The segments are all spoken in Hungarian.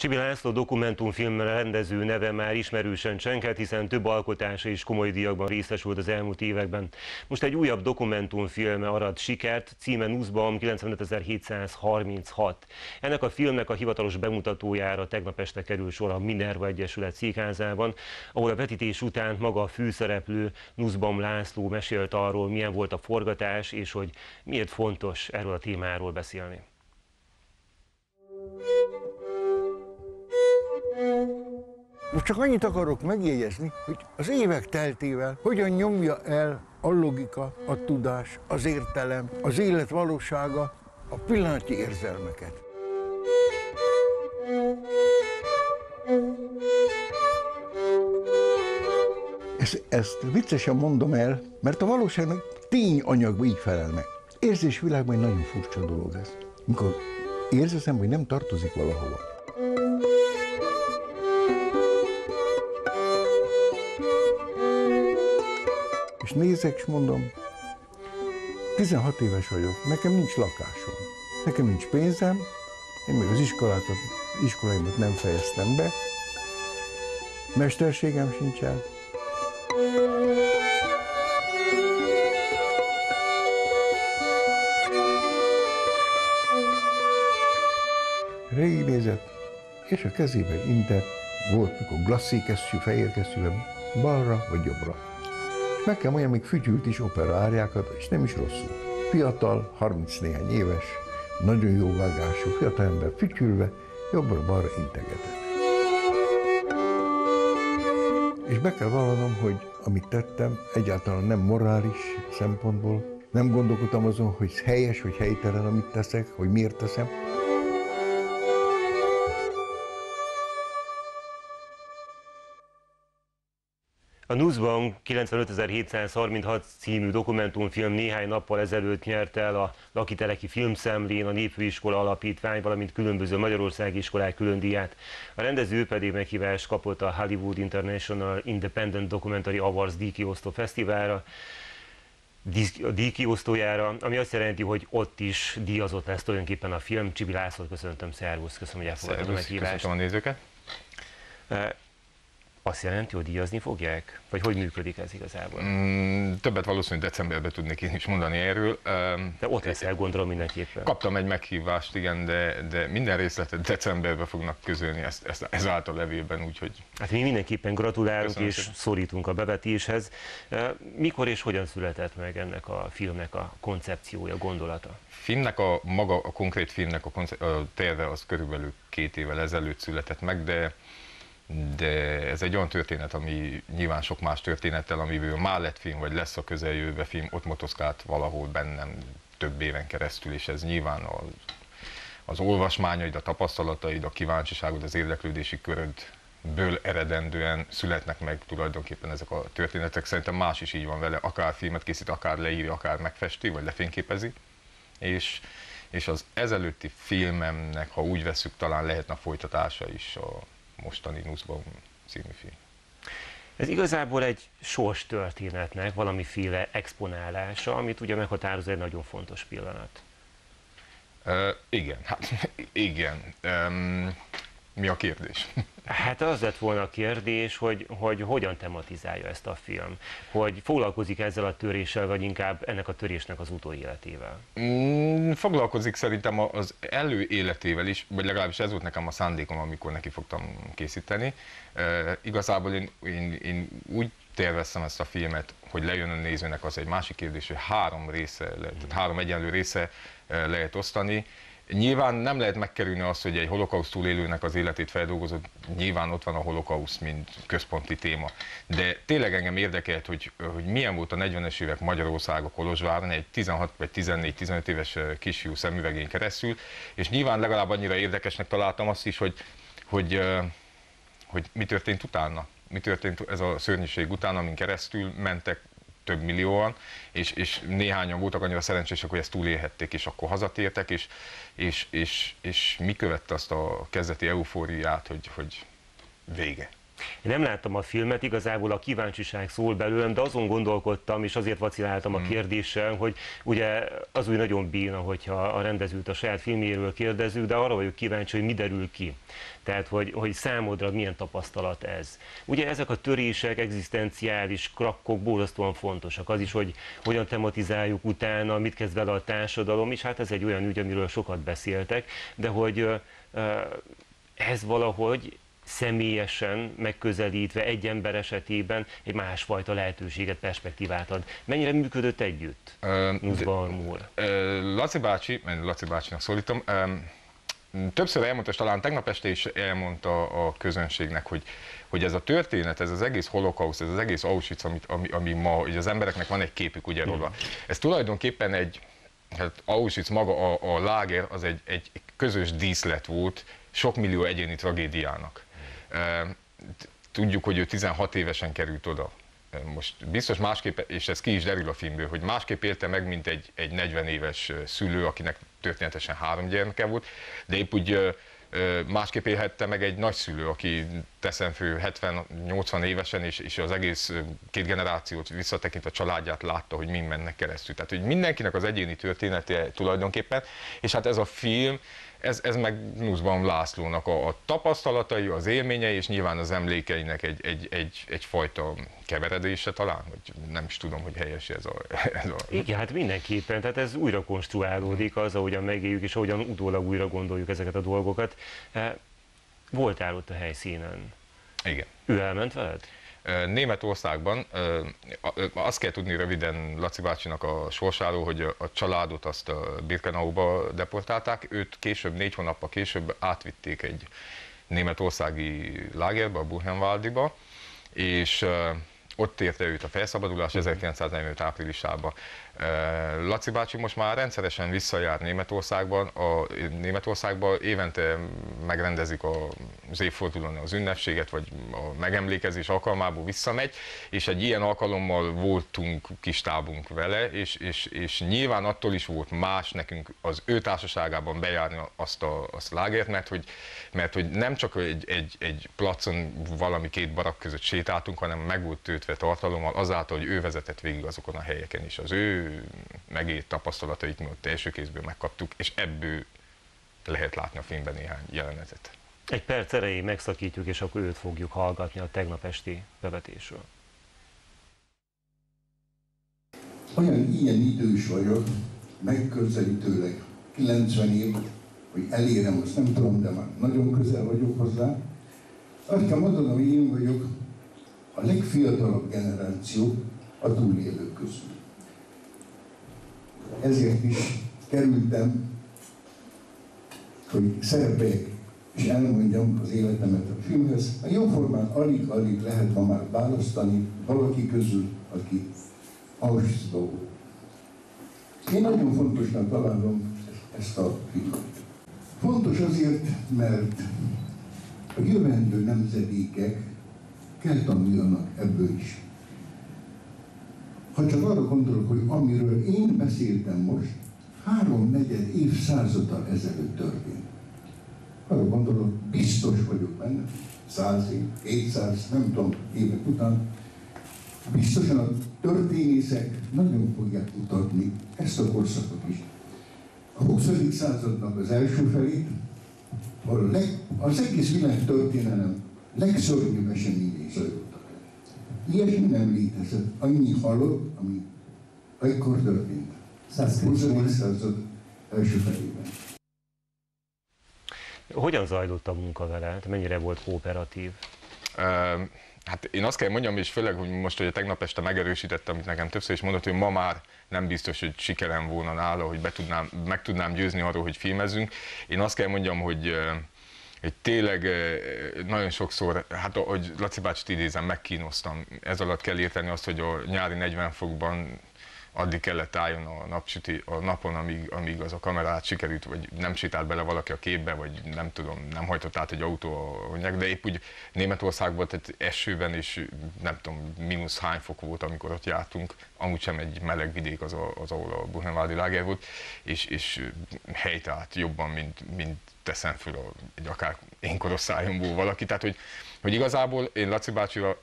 Csibi László dokumentumfilm rendező neve már ismerősen csenket, hiszen több alkotása is komoly díjakban részesült az elmúlt években. Most egy újabb dokumentumfilme arat sikert, címe Nussbaum 95736. Ennek a filmnek a hivatalos bemutatójára tegnap este kerül sor a Minerva Egyesület székházában, ahol a vetítés után maga a főszereplő Nussbaum László mesélt arról, milyen volt a forgatás, és hogy miért fontos erről a témáról beszélni. Most csak annyit akarok megjegyezni, hogy az évek teltével hogyan nyomja el a logika, a tudás, az értelem, az élet valósága a pillanati érzelmeket. Ezt, ezt viccesen mondom el, mert a valóságnak tényanyagban így felel meg. Érzésvilágban egy nagyon furcsa dolog ez. Mikor érzem, hogy nem tartozik valahova. És nézek, és mondom, 16 éves vagyok, nekem nincs lakásom, nekem nincs pénzem, én még az iskolákat, iskoláimat nem fejeztem be, mesterségem sincsen. Régi nézett, és a kezébe intett, volt mikor glasszékesztyű, fehér balra vagy jobbra. Meg kell mondjam, még fütyült is operáriákat, és nem is rosszul. Fiatal, 30 néhány éves, nagyon jó vágású fiatal ember fütyülve, jobbra-balra integetett. És be kell vallanom, hogy amit tettem, egyáltalán nem morális szempontból, nem gondolkodtam azon, hogy helyes vagy helytelen, amit teszek, hogy miért teszem, A Nussbaum 95736 című dokumentumfilm néhány nappal ezelőtt nyerte el a Lakiteleki Filmszemlén a Népfőiskola Alapítvány, valamint különböző Magyarországi iskolák külön díját. A rendező pedig meghívást kapott a Hollywood International Independent Documentary Awards díjkiosztó fesztiválra, a díjkiosztójára, ami azt jelenti, hogy ott is díjazott lesz tulajdonképpen a film. Csibi Lászlót köszöntöm, szervusz, köszönöm, hogy elfogadtad a meghívást. Köszöntöm a nézőket azt jelenti, hogy díjazni fogják? Vagy hogy működik ez igazából? Mm, többet valószínűleg decemberben tudnék én is mondani erről. De ott leszel, gondolom mindenképpen. Kaptam egy meghívást, igen, de, de minden részletet decemberben fognak közölni ezt, ezt, ezáltal levélben, úgyhogy... Hát mi mindenképpen gratulálunk Köszönöm és szépen. szorítunk a bevetéshez. Mikor és hogyan született meg ennek a filmnek a koncepciója, gondolata? Filmnek a maga, a konkrét filmnek a, konce- a terve az körülbelül két évvel ezelőtt született meg, de de ez egy olyan történet, ami nyilván sok más történettel, amiből már lett film, vagy lesz a közeljövőben film, ott motoszkált valahol bennem több éven keresztül, és ez nyilván az, az olvasmányaid, a tapasztalataid, a kíváncsiságod, az érdeklődési körödből eredendően születnek meg tulajdonképpen ezek a történetek. Szerintem más is így van vele, akár filmet készít, akár leírja, akár megfesti, vagy lefényképezi. És, és az ezelőtti filmemnek, ha úgy veszük, talán lehetne a folytatása is a mostani Nussbaum című film. Ez igazából egy sors történetnek valamiféle exponálása, amit ugye meghatároz egy nagyon fontos pillanat. Uh, igen, hát igen. Um, mi a kérdés? Hát az lett volna a kérdés, hogy, hogy hogyan tematizálja ezt a film. Hogy foglalkozik ezzel a töréssel, vagy inkább ennek a törésnek az utóéletével? Mm, foglalkozik szerintem az előéletével is, vagy legalábbis ez volt nekem a szándékom, amikor neki fogtam készíteni. E, igazából én, én, én úgy terveztem ezt a filmet, hogy lejön a nézőnek, az egy másik kérdés, hogy három része, lehet, három egyenlő része lehet osztani, Nyilván nem lehet megkerülni azt, hogy egy holokauszt túlélőnek az életét feldolgozott, nyilván ott van a holokauszt, mint központi téma. De tényleg engem érdekelt, hogy, hogy milyen volt a 40-es évek Magyarország a Kolozsváron, egy 16 vagy 14-15 éves kisfiú szemüvegén keresztül, és nyilván legalább annyira érdekesnek találtam azt is, hogy, hogy, hogy mi történt utána. Mi történt ez a szörnyűség után, amin keresztül mentek több millióan, és, és néhányan voltak annyira szerencsések, hogy ezt túlélhették, és akkor hazatértek, és, és, és, és mi követte azt a kezdeti eufóriát, hogy, hogy vége. Én nem láttam a filmet, igazából a kíváncsiság szól belőlem, de azon gondolkodtam, és azért vaciláltam a hmm. kérdéssel, hogy ugye az úgy nagyon bína, hogyha a rendezőt a saját filmjéről kérdezünk, de arra vagyok kíváncsi, hogy mi derül ki. Tehát, hogy, hogy számodra milyen tapasztalat ez. Ugye ezek a törések, egzisztenciális krakkok borzasztóan fontosak. Az is, hogy hogyan tematizáljuk utána, mit kezd vele a társadalom, és hát ez egy olyan ügy, amiről sokat beszéltek, de hogy ez valahogy személyesen megközelítve egy ember esetében egy másfajta lehetőséget, perspektívát ad. Mennyire működött együtt Nussbaum úr? Laci bácsi, Laci bácsinak szólítom, többször elmondta, és talán tegnap este is elmondta a közönségnek, hogy, hogy ez a történet, ez az egész holokauszt, ez az egész Auschwitz, amit, ami, ami ma, hogy az embereknek van egy képük ugye róla, ez tulajdonképpen egy, hát Auschwitz maga a, a láger, az egy, egy közös díszlet volt sok millió egyéni tragédiának. Tudjuk, hogy ő 16 évesen került oda. Most biztos másképp, és ez ki is derül a filmből, hogy másképp élte meg, mint egy, egy 40 éves szülő, akinek történetesen három gyermeke volt, de épp úgy másképp élhette meg egy nagyszülő, aki teszem fő 70-80 évesen, és, és az egész két generációt visszatekint a családját látta, hogy mind mennek keresztül. Tehát, hogy mindenkinek az egyéni története tulajdonképpen, és hát ez a film, ez, ez meg Nussbaum Lászlónak a, a tapasztalatai, az élményei, és nyilván az emlékeinek egy, egy, egy, egyfajta keveredése talán, hogy nem is tudom, hogy helyes ez a... Ez a... Igen, hát mindenképpen, tehát ez újra konstruálódik az, ahogyan megéljük, és ahogyan utólag újra gondoljuk ezeket a dolgokat. Voltál ott a helyszínen? Igen. Ő elment veled? Németországban azt kell tudni röviden Laci bácsinak a sorsáról, hogy a családot azt a Birkenauba deportálták, őt később, négy hónappal később átvitték egy németországi lágerbe, a Buchenwaldiba, és ott érte őt a felszabadulás 1945 áprilisában. Laci bácsi most már rendszeresen visszajár Németországban, a Németországban évente megrendezik az évfordulón az ünnepséget, vagy a megemlékezés alkalmából visszamegy, és egy ilyen alkalommal voltunk kis tábunk vele, és, és, és nyilván attól is volt más nekünk az ő társaságában bejárni azt a azt lágert, mert hogy, mert hogy nem csak egy, egy, egy placon valami két barak között sétáltunk, hanem meg volt töltve tartalommal azáltal, hogy ő vezetett végig azokon a helyeken is. Az ő megélt tapasztalatait mi ott első kézből megkaptuk, és ebből lehet látni a filmben néhány jelenetet. Egy perc erejéig megszakítjuk, és akkor őt fogjuk hallgatni a tegnap esti bevetésről. Olyan ilyen idős vagyok, megközelítőleg 90 év, hogy elérem, azt nem tudom, de már nagyon közel vagyok hozzá. Azt kell mondanom, hogy én vagyok a legfiatalabb generáció a túlélők közül ezért is kerültem, hogy szerepeljek és elmondjam az életemet a filmhez. A jóformán alig-alig lehet ma már választani valaki közül, aki auschwitz volt. Én nagyon fontosnak találom ezt a filmet. Fontos azért, mert a jövendő nemzedékek kell tanuljanak ebből is. Ha csak arra gondolok, hogy amiről én beszéltem most, három-negyed évszázaddal ezelőtt történt. Arra gondolok, biztos vagyok benne, száz év, kétszáz, nem tudom, évek után, biztosan a történészek nagyon fogják mutatni ezt a korszakot is. A 20. századnak az első felét, a leg, az egész világ történelem legszörnyűbb eseményei zajlott. Ilyesmi nem létezett. Annyi halott, ami ekkor történt. 20. század első felében. Hogyan zajlott a munka vele? Hát mennyire volt kooperatív? Hát én azt kell mondjam, és főleg, hogy most hogy tegnap este megerősítettem, amit nekem többször is mondott, hogy ma már nem biztos, hogy sikerem volna nála, hogy be tudnám, meg tudnám győzni arról, hogy filmezzünk. Én azt kell mondjam, hogy hogy tényleg nagyon sokszor, hát ahogy Laci bácsit idézem, megkínoztam. Ez alatt kell érteni azt, hogy a nyári 40 fokban addig kellett álljon a, napsüti, a napon, amíg, amíg az a kamerát sikerült, vagy nem sétált bele valaki a képbe, vagy nem tudom, nem hajtott át egy autó de épp úgy Németországban, tehát esőben is nem tudom, mínusz hány fok volt, amikor ott jártunk, amúgy sem egy meleg vidék az, a, az ahol a Buchenwaldi láger volt, és, és helyt állt jobban, mint, mint teszem föl a, egy akár én korosztályomból valaki. Tehát, hogy, hogy igazából én Laci bácsira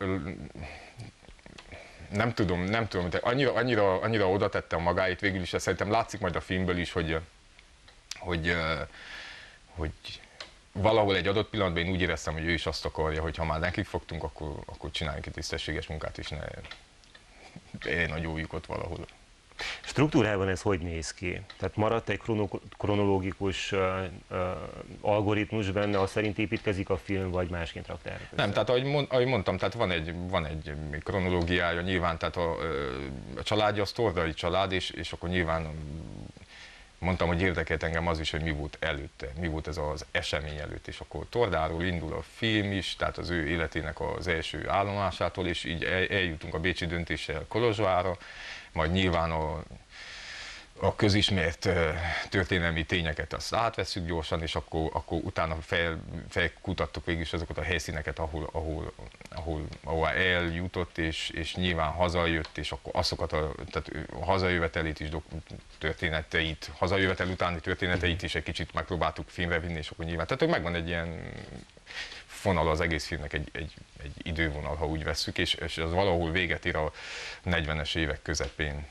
nem tudom, nem tudom, de annyira, annyira, annyira oda tettem magáit végül is, szerintem látszik majd a filmből is, hogy, hogy, hogy valahol egy adott pillanatban én úgy éreztem, hogy ő is azt akarja, hogy ha már nekik fogtunk, akkor, akkor csináljunk egy tisztességes munkát, és ne én a valahol. Struktúrában ez hogy néz ki? Tehát maradt egy kronológikus uh, uh, algoritmus benne, az szerint építkezik a film, vagy másként raktál? Nem, tehát ahogy, mond, ahogy mondtam, tehát van egy, van egy kronológiája nyilván, tehát a, a családja az tordai család, és, és akkor nyilván mondtam, hogy érdekelt engem az is, hogy mi volt előtte, mi volt ez az esemény előtt, és akkor Tordáról indul a film is, tehát az ő életének az első állomásától, és így eljutunk a Bécsi döntéssel Kolozsvára, majd nyilván a, a közismert történelmi tényeket azt átveszünk gyorsan, és akkor, akkor utána fel, felkutattuk végül is azokat a helyszíneket, ahol, ahol, ahol, ahol eljutott, és, és nyilván hazajött, és akkor azokat a, tehát a hazajövetelét is történeteit, hazajövetel utáni történeteit is egy kicsit megpróbáltuk filmre vinni, és akkor nyilván, tehát megvan egy ilyen fonal az egész filmnek egy, egy, egy idővonal, ha úgy vesszük, és, és az valahol véget ér a 40-es évek közepén,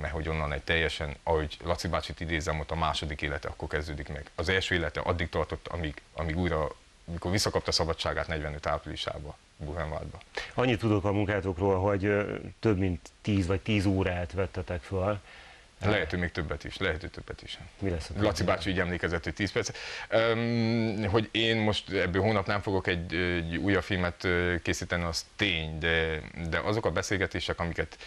mert hogy onnan egy teljesen, ahogy Laci bácsit idézem, ott a második élete akkor kezdődik meg. Az első élete addig tartott, amíg, amíg újra, mikor visszakapta szabadságát 45 áprilisába. Buchenwaldba. Annyit tudok a munkátokról, hogy több mint 10 vagy 10 órát vettetek föl, lehet, hogy még többet is, lehet, hogy többet is. Mi lesz a Laci bácsi így emlékezett, hogy 10 perc. Um, hogy én most ebből hónap nem fogok egy, egy újabb filmet készíteni, az tény, de, de azok a beszélgetések, amiket,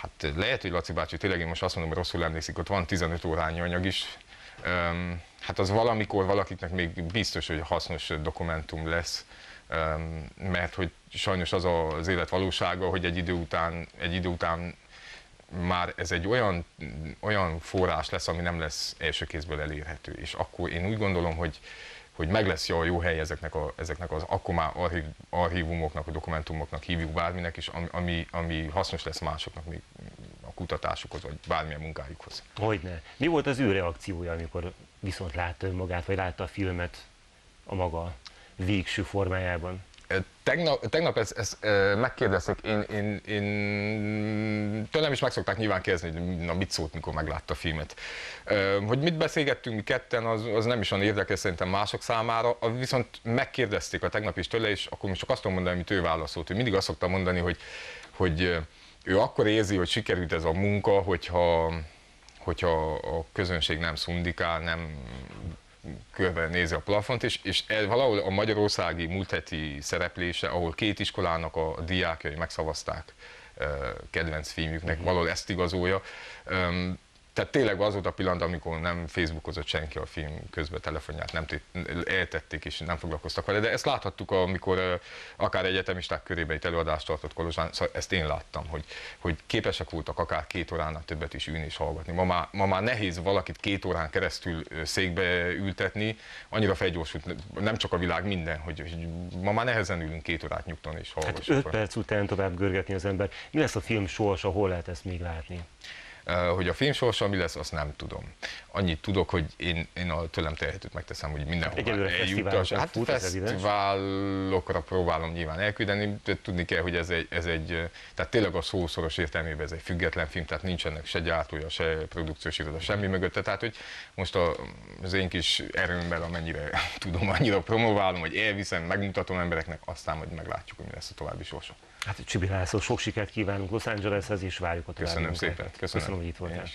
hát lehet, hogy Laci bácsi, tényleg én most azt mondom, hogy rosszul emlékszik, ott van 15 órányi anyag is, um, hát az valamikor valakiknek még biztos, hogy hasznos dokumentum lesz, um, mert hogy sajnos az az élet valósága, hogy egy idő után, egy idő után már ez egy olyan, olyan forrás lesz, ami nem lesz első kézből elérhető. És akkor én úgy gondolom, hogy, hogy meg lesz jó, jó hely ezeknek, a, ezeknek az akkor már archív, archívumoknak, a dokumentumoknak hívjuk bárminek, és ami, ami hasznos lesz másoknak még a kutatásukhoz, vagy bármilyen munkájukhoz. Hogyne. Mi volt az ő reakciója, amikor viszont látta önmagát, vagy látta a filmet a maga végső formájában? Tegnap, tegnap ezt, ezt megkérdezték, én, én, én, tőlem is meg szokták nyilván kérdezni, hogy na mit szólt, mikor meglátta a filmet. Hogy mit beszélgettünk mi ketten, az, az nem is olyan érdekes szerintem mások számára, viszont megkérdezték a tegnap is tőle, és akkor most csak azt tudom mondani, amit ő válaszolt. Ő mindig azt szokta mondani, hogy, hogy ő akkor érzi, hogy sikerült ez a munka, hogyha, hogyha a közönség nem szundikál, nem körbe nézi a plafont, és, és ez valahol a magyarországi múlt heti szereplése, ahol két iskolának a, diákjai megszavazták kedvenc filmjüknek, uh-huh. valahol ezt igazolja. Tehát tényleg az volt a pillanat, amikor nem Facebookozott senki a film közben telefonját, nem eltették és nem foglalkoztak vele, de ezt láthattuk, amikor akár egyetemisták körében egy előadást tartott Kolozsán, szóval ezt én láttam, hogy, hogy képesek voltak akár két óránál többet is ülni és hallgatni. Ma már, ma már nehéz valakit két órán keresztül székbe ültetni, annyira felgyorsult, nem csak a világ minden, hogy, hogy ma már nehezen ülünk két órát nyugton és hallgatunk. Hát öt perc után tovább görgetni az ember. Mi lesz a film sorsa, hol lehet ezt még látni? Hogy a film sorsa mi lesz, azt nem tudom. Annyit tudok, hogy én, én a tőlem telhetőt megteszem, hogy mindenhol eljutas. Hát fut, fesztiválokra próbálom nyilván elküldeni, de tudni kell, hogy ez egy, ez egy tehát tényleg a szószoros értelmében ez egy független film, tehát nincsenek se gyártója, se produkciós iroda, semmi mögötte. Tehát, hogy most a, az én kis erőmmel, amennyire tudom, annyira promoválom, hogy elviszem, megmutatom embereknek, aztán majd meglátjuk, hogy mi lesz a további sorsa. Hát Csibi László, sok sikert kívánunk Los Angeleshez, és várjuk a Köszönöm szépen. Köszönöm, Köszönöm hogy itt voltál.